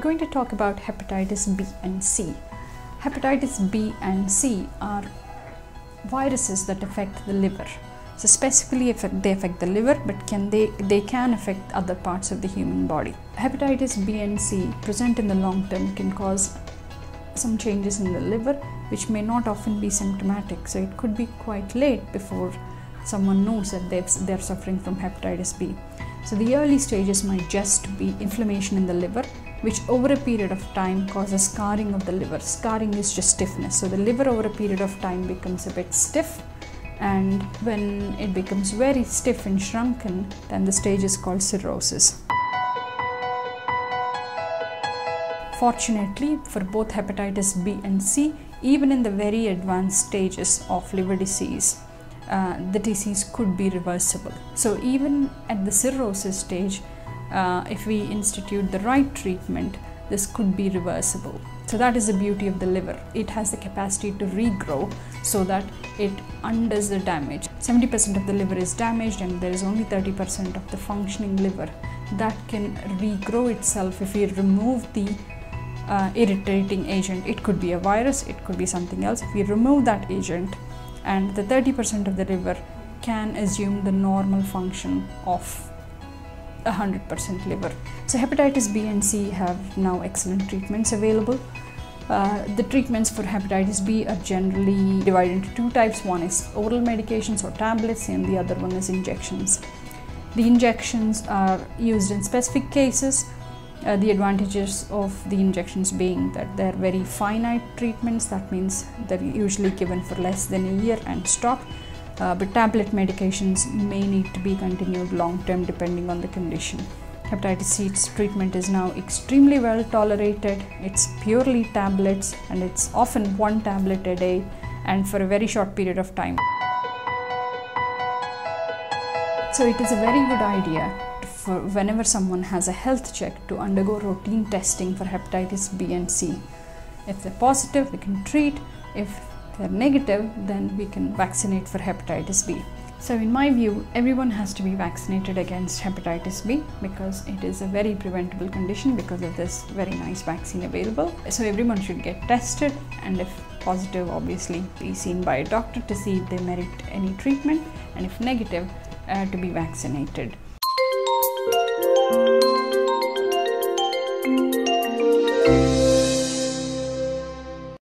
going to talk about hepatitis B and C. Hepatitis B and C are viruses that affect the liver. So specifically they affect the liver, but can they they can affect other parts of the human body. Hepatitis B and C present in the long term can cause some changes in the liver, which may not often be symptomatic. So it could be quite late before someone knows that they're suffering from hepatitis B. So the early stages might just be inflammation in the liver, which over a period of time causes scarring of the liver. Scarring is just stiffness. So the liver over a period of time becomes a bit stiff, and when it becomes very stiff and shrunken, then the stage is called cirrhosis. Fortunately, for both hepatitis B and C, even in the very advanced stages of liver disease, uh, the disease could be reversible. So, even at the cirrhosis stage, uh, if we institute the right treatment, this could be reversible. So, that is the beauty of the liver. It has the capacity to regrow so that it undoes the damage. 70% of the liver is damaged, and there is only 30% of the functioning liver that can regrow itself if we remove the uh, irritating agent. It could be a virus, it could be something else. If we remove that agent, and the 30% of the liver can assume the normal function of 100% liver. So, hepatitis B and C have now excellent treatments available. Uh, the treatments for hepatitis B are generally divided into two types one is oral medications or tablets, and the other one is injections. The injections are used in specific cases uh, the advantages of the injections being that they're very finite treatments, that means they're usually given for less than a year and stop. Uh, but tablet medications may need to be continued long term depending on the condition. Hepatitis C treatment is now extremely well tolerated. It's purely tablets and it's often one tablet a day and for a very short period of time. So it is a very good idea for whenever someone has a health check to undergo routine testing for hepatitis B and C. If they're positive, we can treat. If they're negative, then we can vaccinate for hepatitis B. So, in my view, everyone has to be vaccinated against hepatitis B because it is a very preventable condition because of this very nice vaccine available. So, everyone should get tested, and if positive, obviously be seen by a doctor to see if they merit any treatment, and if negative, uh, to be vaccinated.